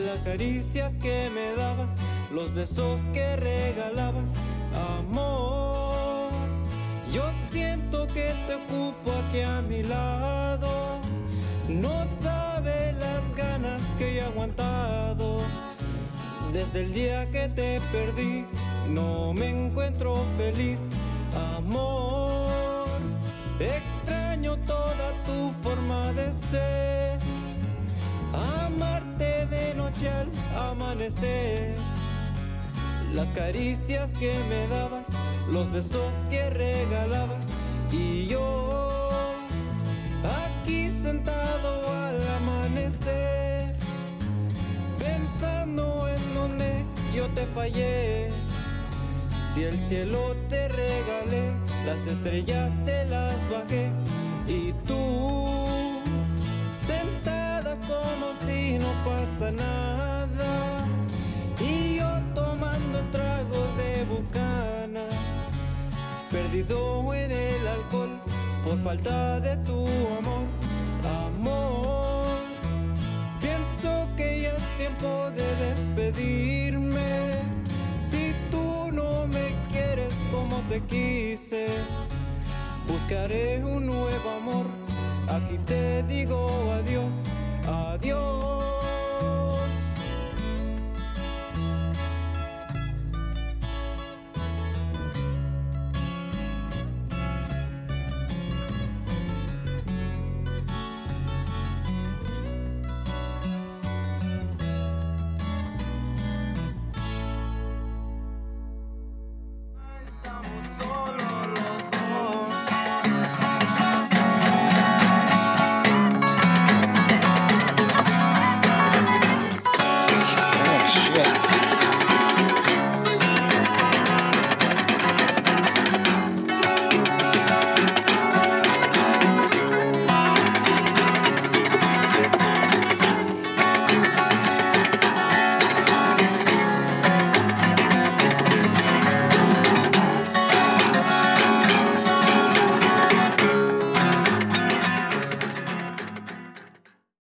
las caricias que me dabas, los besos que regalabas, amor. Yo siento que te ocupo aquí a mi lado, no sabe las ganas que he aguantado. Desde el día que te perdí, no me encuentro feliz, amor. Extraño toda tu forma de ser, al amanecer. Las caricias que me dabas, los besos que regalabas y yo aquí sentado al amanecer, pensando en donde yo te fallé. Si el cielo te regalé, las estrellas te las bajé y tú sentada como si no pasa nada perdido en el alcohol por falta de tu amor, amor. Pienso que ya es tiempo de despedirme. Si tú no me quieres como te quise, buscaré un nuevo amor. Aquí te digo adiós, adiós.